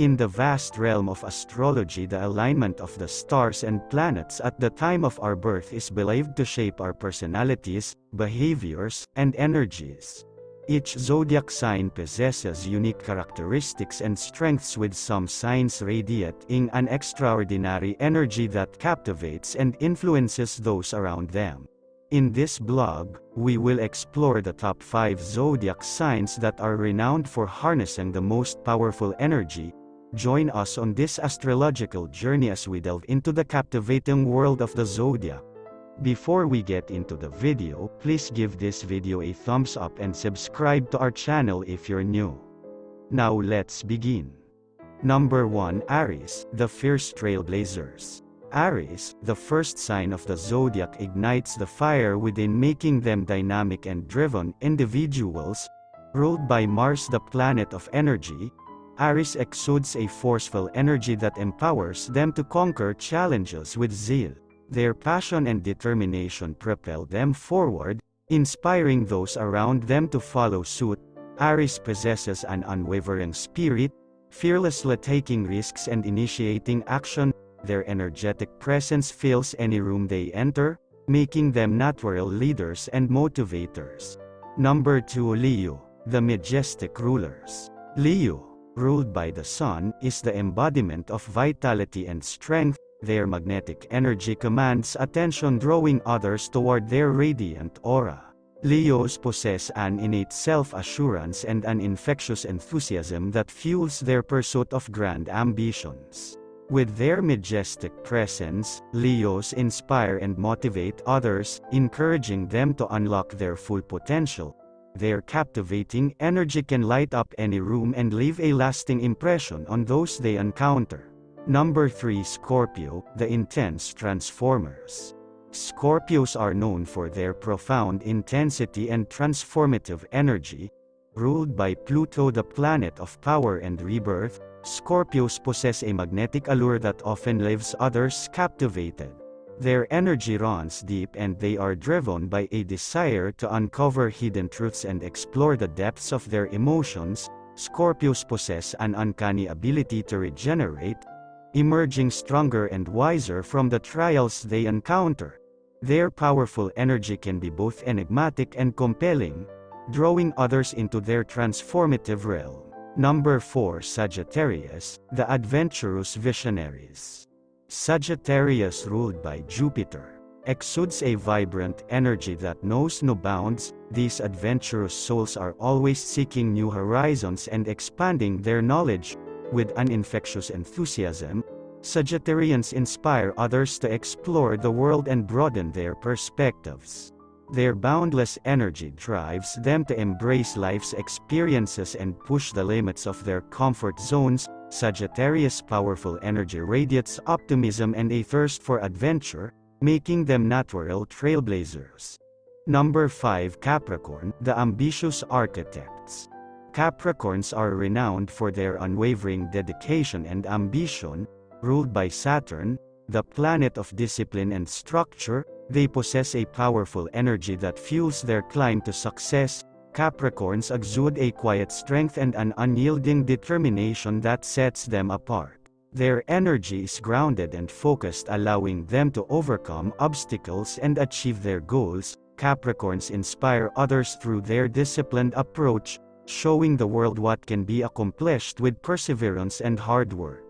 In the vast realm of astrology the alignment of the stars and planets at the time of our birth is believed to shape our personalities, behaviors, and energies. Each zodiac sign possesses unique characteristics and strengths with some signs radiating an extraordinary energy that captivates and influences those around them. In this blog, we will explore the top 5 zodiac signs that are renowned for harnessing the most powerful energy. Join us on this astrological journey as we delve into the captivating world of the zodiac. Before we get into the video, please give this video a thumbs up and subscribe to our channel if you're new. Now let's begin. Number 1 Aries, the fierce trailblazers. Aries, the first sign of the zodiac ignites the fire within making them dynamic and driven individuals. Ruled by Mars the planet of energy, Aries exudes a forceful energy that empowers them to conquer challenges with zeal. Their passion and determination propel them forward, inspiring those around them to follow suit. Aries possesses an unwavering spirit, fearlessly taking risks and initiating action. Their energetic presence fills any room they enter, making them natural leaders and motivators. Number 2 Leo, the majestic rulers. Leo, ruled by the sun, is the embodiment of vitality and strength, their magnetic energy commands attention drawing others toward their radiant aura. Leos possess an innate self-assurance and an infectious enthusiasm that fuels their pursuit of grand ambitions. With their majestic presence, Leos inspire and motivate others, encouraging them to unlock their full potential. Their captivating energy can light up any room and leave a lasting impression on those they encounter. Number 3 Scorpio, the intense transformers. Scorpios are known for their profound intensity and transformative energy. Ruled by Pluto the planet of power and rebirth, Scorpios possess a magnetic allure that often leaves others captivated. Their energy runs deep and they are driven by a desire to uncover hidden truths and explore the depths of their emotions. Scorpios possess an uncanny ability to regenerate, emerging stronger and wiser from the trials they encounter. Their powerful energy can be both enigmatic and compelling, drawing others into their transformative realm. Number 4 Sagittarius, the adventurous visionaries. Sagittarius ruled by Jupiter exudes a vibrant energy that knows no bounds, these adventurous souls are always seeking new horizons and expanding their knowledge, with an infectious enthusiasm, Sagittarians inspire others to explore the world and broaden their perspectives. Their boundless energy drives them to embrace life's experiences and push the limits of their comfort zones. Sagittarius' powerful energy radiates optimism and a thirst for adventure, making them natural trailblazers. Number 5 Capricorn, the ambitious architects. Capricorns are renowned for their unwavering dedication and ambition, ruled by Saturn, the planet of discipline and structure, they possess a powerful energy that fuels their climb to success. Capricorns exude a quiet strength and an unyielding determination that sets them apart. Their energy is grounded and focused allowing them to overcome obstacles and achieve their goals. Capricorns inspire others through their disciplined approach, showing the world what can be accomplished with perseverance and hard work.